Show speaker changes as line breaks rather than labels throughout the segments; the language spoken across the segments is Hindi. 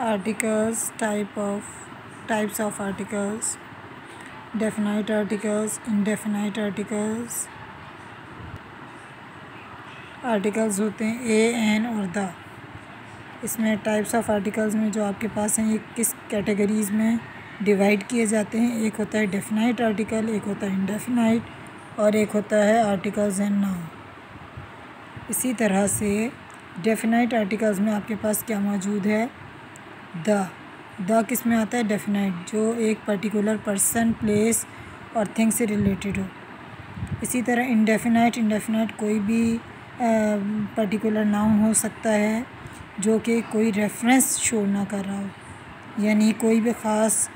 articles, type of, types of articles, definite articles, indefinite articles. Articles होते हैं ए एन और द इसमें टाइप्स ऑफ़ आर्टिकल्स में जो आपके पास हैं, ये किस कैटेगरीज़ में डिवाइड किए जाते हैं? एक होता है डेफिनाइट आर्टिकल एक होता है इंडेफिनाइट और एक होता है आर्टिकल्स एंड नाउन इसी तरह से डेफिनाइट आर्टिकल्स में आपके पास क्या मौजूद है? द। द किसमें आता है? डेफिनाइट जो एक पर्टिकुलर पर्सन प्लेस और थिंग से रिलेटेड हो। इसी तरह इंडेफिनाइट इंडेफिनाइट कोई भी पर्टिकुलर नाउन हो सकता है, जो कि कोई रेफरेंस शो ना कर रहा हो। यानी कोई भी ख़ास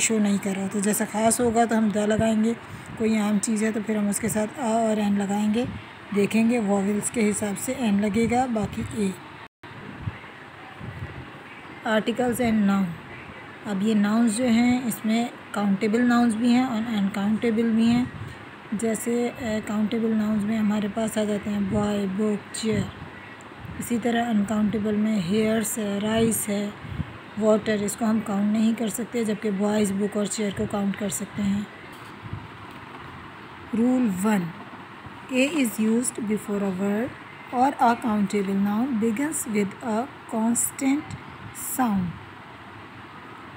शो नहीं कर रहा। तो जैसा ख़ास होगा तो हम द लगाएँगे। कोई आम चीज़ है तो फिर हम उसके साथ आ और एन लगाएँगे। देखेंगे वॉवल्स के हिसाब से एन लगेगा, बाकी ए आर्टिकल्स एंड नाउन। अब ये नाउन्स जो हैं, इसमें काउंटेबल नाउन्स भी हैं और अनकाउंटेबल भी हैं। जैसे काउंटेबल नाउन्स में हमारे पास आ जाते हैं बॉय बुक चेयर इसी तरह अनकाउंटेबल में हेयर्स है राइस है वाटर इसको हम काउंट नहीं कर सकते, जबकि बॉयज़ बुक और चेयर को काउंट कर सकते हैं। Rule one a is use before a word और a countable noun begins with a constant sound.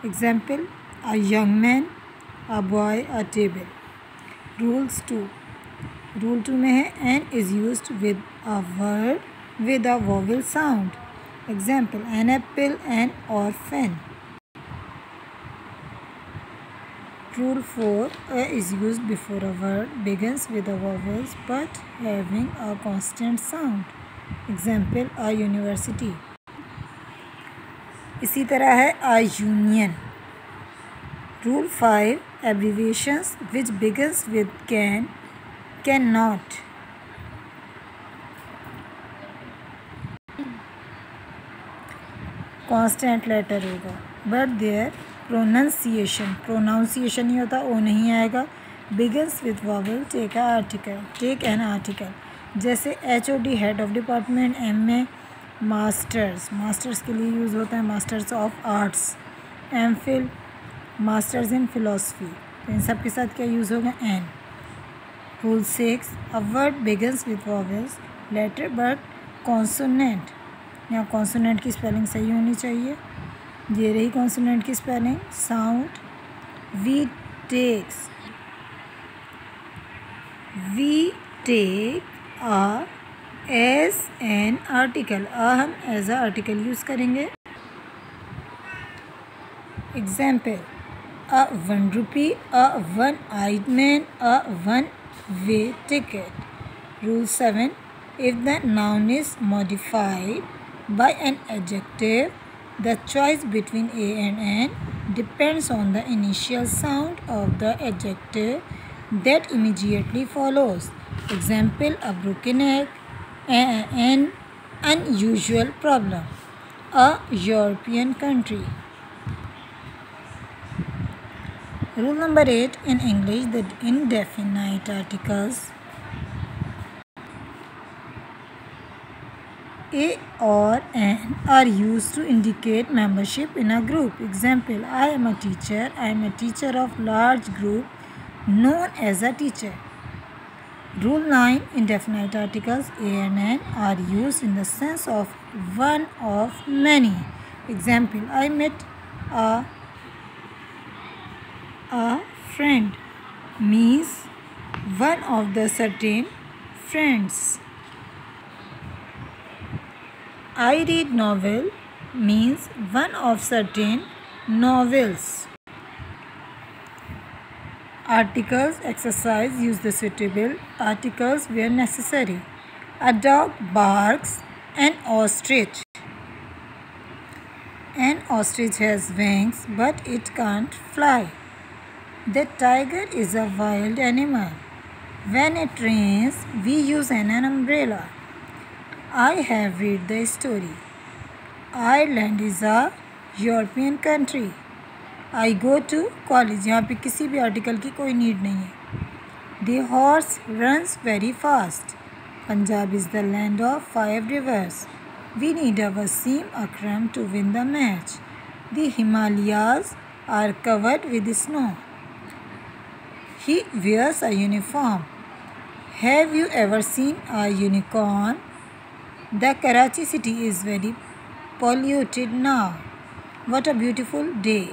Example a young man, a boy, a table. Rules 2 Rule 2 में है and is used with a word with a vowel sound. Example an apple, an orphan. Rule 4 a is used before a word begins with a vowel but having a constant sound. Example a university. इसी तरह है I union. Rule five 5 which which with can can cannot. Constant letter होगा। बट देयर प्रोनाउंसिएशन प्रोनाउंसिएशन ही होता, ओ नहीं आएगा। Begins with vowel take article take an article जैसे H O D head of department M A masters masters के लिए यूज़ होता है masters of arts M Phil masters in philosophy तो इन सब के साथ क्या यूज़ होगा? An rule six a word begins with vowels letter but consonant यहाँ कॉन्सोनेंट की स्पेलिंग सही होनी चाहिए। ये रही कॉन्सोनेंट की spelling sound we takes we take a as an article a हम एज अ आर्टिकल यूज़ करेंगे। Example a one rupee a one eye man a one way ticket rule seven if the noun is modified by an adjective the choice between a and an depends on the initial sound of the adjective that immediately follows example a broken egg an unusual problem, a European country. Rule number 8 in English the indefinite articles a or an are used to indicate membership in a group. Example I am a teacher. I am a teacher of large group known as a teacher. Rule 9 indefinite articles a and an are used in the sense of one of many. Example I met a a friend means one of the certain friends. I read novel means one of certain novels. Articles exercise use the suitable articles where necessary. A dog barks an ostrich. An ostrich has wings but it can't fly. The tiger is a wild animal. When it rains, we use an, umbrella. I have read the story. Ireland is a European country. I go to college. यहाँ पे किसी भी आर्टिकल की कोई नीड नहीं है The horse runs very fast. Punjab is the land of five rivers. We need a Wasim Akram to win the match. The Himalayas are covered with snow. He wears a uniform. Have you ever seen a unicorn? The Karachi city is very polluted now. What a beautiful day.